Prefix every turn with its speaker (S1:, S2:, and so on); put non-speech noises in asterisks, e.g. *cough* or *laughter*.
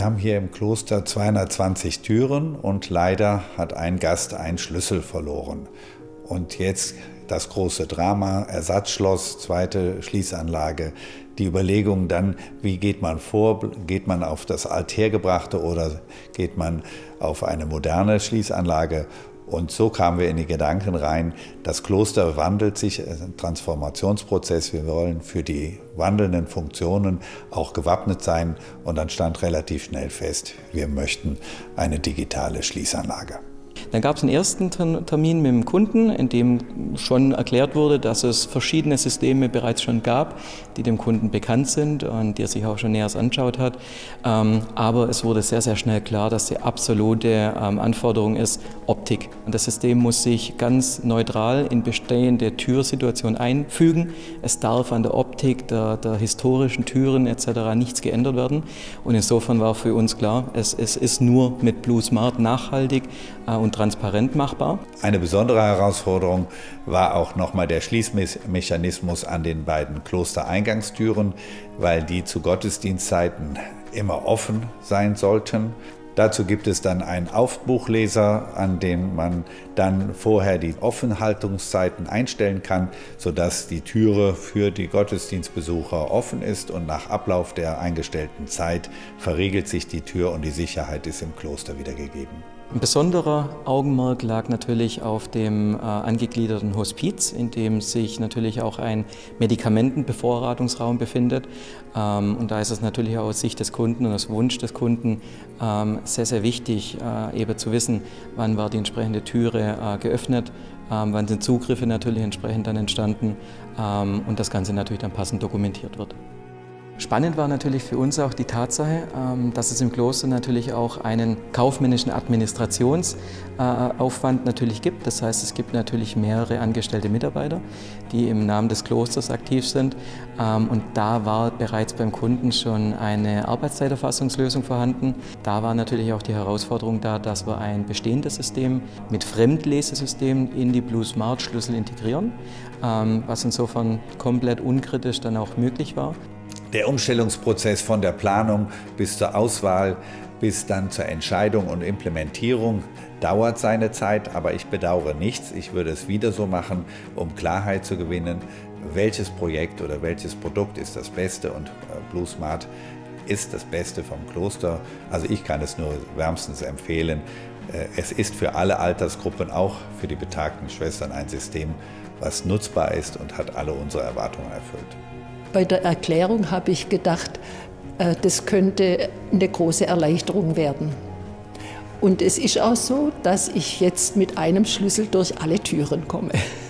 S1: Wir haben hier im Kloster 220 Türen und leider hat ein Gast einen Schlüssel verloren. Und jetzt das große Drama, Ersatzschloss, zweite Schließanlage, die Überlegung dann, wie geht man vor, geht man auf das Althergebrachte oder geht man auf eine moderne Schließanlage und so kamen wir in die Gedanken rein, das Kloster wandelt sich, ein Transformationsprozess. Wir wollen für die wandelnden Funktionen auch gewappnet sein. Und dann stand relativ schnell fest, wir möchten eine digitale Schließanlage.
S2: Dann gab es einen ersten Termin mit dem Kunden, in dem schon erklärt wurde, dass es verschiedene Systeme bereits schon gab, die dem Kunden bekannt sind und die er sich auch schon näher anschaut hat. Ähm, aber es wurde sehr, sehr schnell klar, dass die absolute ähm, Anforderung ist Optik. Und das System muss sich ganz neutral in bestehende Türsituation einfügen. Es darf an der Optik der, der historischen Türen etc. nichts geändert werden. Und insofern war für uns klar, es, es ist nur mit Blue Smart nachhaltig äh, und transparent machbar.
S1: Eine besondere Herausforderung war auch nochmal der Schließmechanismus an den beiden Klostereingangstüren, weil die zu Gottesdienstzeiten immer offen sein sollten. Dazu gibt es dann einen Aufbuchleser, an dem man dann vorher die Offenhaltungszeiten einstellen kann, sodass die Türe für die Gottesdienstbesucher offen ist und nach Ablauf der eingestellten Zeit verriegelt sich die Tür und die Sicherheit ist im Kloster wiedergegeben.
S2: Ein besonderer Augenmerk lag natürlich auf dem äh, angegliederten Hospiz, in dem sich natürlich auch ein Medikamentenbevorratungsraum befindet. Ähm, und da ist es natürlich aus Sicht des Kunden und aus Wunsch des Kunden ähm, sehr, sehr wichtig, äh, eben zu wissen, wann war die entsprechende Türe äh, geöffnet, ähm, wann sind Zugriffe natürlich entsprechend dann entstanden ähm, und das Ganze natürlich dann passend dokumentiert wird. Spannend war natürlich für uns auch die Tatsache, ähm, dass es im Kloster natürlich auch einen kaufmännischen Administrationsaufwand natürlich gibt. Das heißt, es gibt natürlich mehrere angestellte Mitarbeiter, die im Namen des Klosters aktiv sind. Ähm, und da war bereits beim Kunden schon eine Arbeitszeiterfassungslösung vorhanden. Da war natürlich auch die Herausforderung da, dass wir ein bestehendes System mit Fremdlesesystemen in die Blue Smart Schlüssel integrieren, ähm, was insofern komplett unkritisch dann auch möglich war.
S1: Der Umstellungsprozess von der Planung bis zur Auswahl bis dann zur Entscheidung und Implementierung dauert seine Zeit, aber ich bedauere nichts. Ich würde es wieder so machen, um Klarheit zu gewinnen, welches Projekt oder welches Produkt ist das Beste und äh, Blue Smart ist das Beste vom Kloster. Also ich kann es nur wärmstens empfehlen. Äh, es ist für alle Altersgruppen, auch für die betagten Schwestern, ein System, was nutzbar ist und hat alle unsere Erwartungen erfüllt.
S3: Bei der Erklärung habe ich gedacht, äh, das könnte eine große Erleichterung werden. Und es ist auch so, dass ich jetzt mit einem Schlüssel durch alle Türen komme. *laughs*